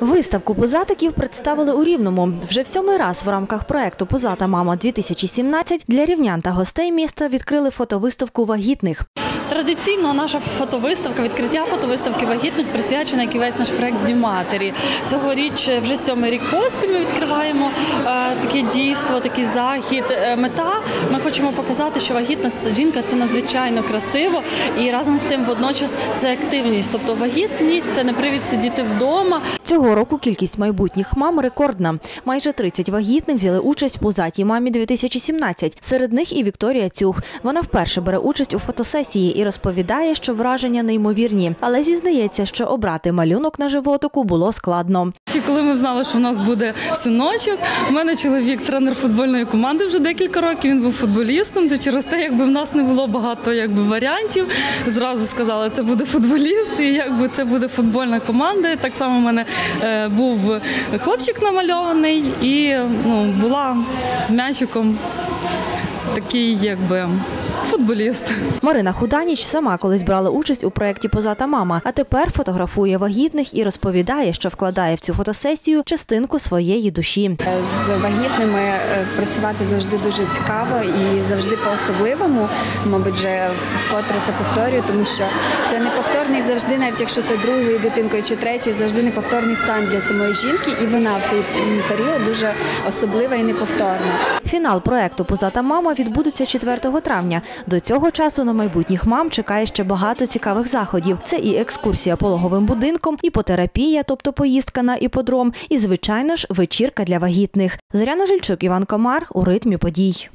Виставку позатиків представили у Рівному. Вже в сьомий раз в рамках проекту Позата мама 2017 для рівнян та гостей міста відкрили фотовиставку вагітних. Традиційно наша фотовиставка, відкриття фотовиставки вагітних присвячена як і весь наш проект Дні матері. Цьогоріч вже сьомий рік поспіль ми відкриваємо е, таке дійство, такий захід. Е, мета ми хочемо показати, що вагітна жінка це надзвичайно красиво і разом з тим водночас це активність. Тобто вагітність це не привід сидіти вдома. Цього року кількість майбутніх мам рекордна. Майже 30 вагітних взяли участь в позатій мамі 2017. Серед них і Вікторія Цюх. Вона вперше бере участь у фотосесії і розповідає, що враження неймовірні, але зізнається, що обрати малюнок на животику було складно. Коли ми знали, що в нас буде синочок, у мене чоловік тренер футбольної команди вже декілька років. Він був футболістом. То через те, якби в нас не було багато якби варіантів, зразу сказали, це буде футболіст, і якби це буде футбольна команда. Так само в мене е, був хлопчик намальований, і ну, була з м'ячиком такий, якби футболіст. Марина Худаніч сама колись брала участь у проєкті Позата мама, а тепер фотографує вагітних і розповідає, що вкладає в цю фотосесію частинку своєї душі. З вагітними е, працювати завжди дуже цікаво і завжди по-особливому. Мабуть, вже вкотре це повторюю, тому що це неповторний завжди, навіть якщо це другою дитинкою чи третьою, завжди неповторний стан для самої жінки, і вона в цей період дуже особлива і неповторна. Фінал проекту Позата мама відбудеться 4 травня. До цього часу на майбутніх мам чекає ще багато цікавих заходів. Це і екскурсія пологовим будинком, іпотерапія, тобто поїздка на іподром, і звичайно ж вечірка для вагітних. Зоряна Жильчук, Іван Комар у ритмі подій.